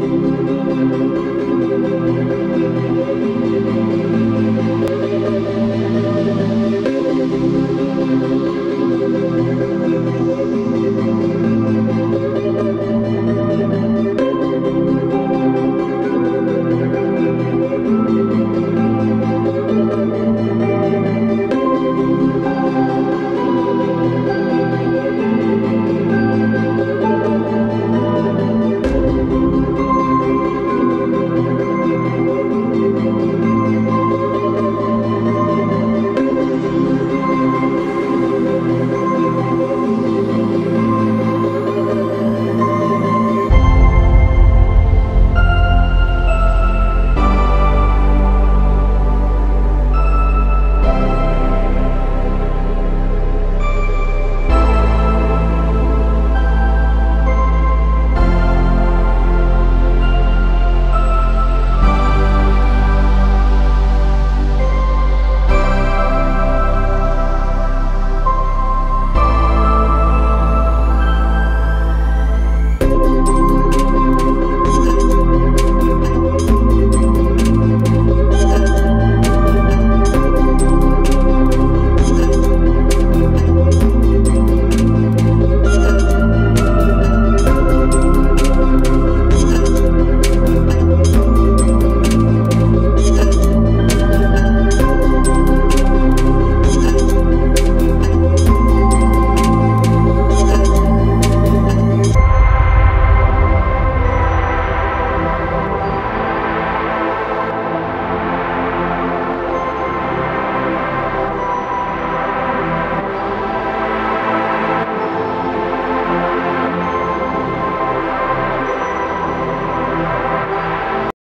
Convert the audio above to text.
you.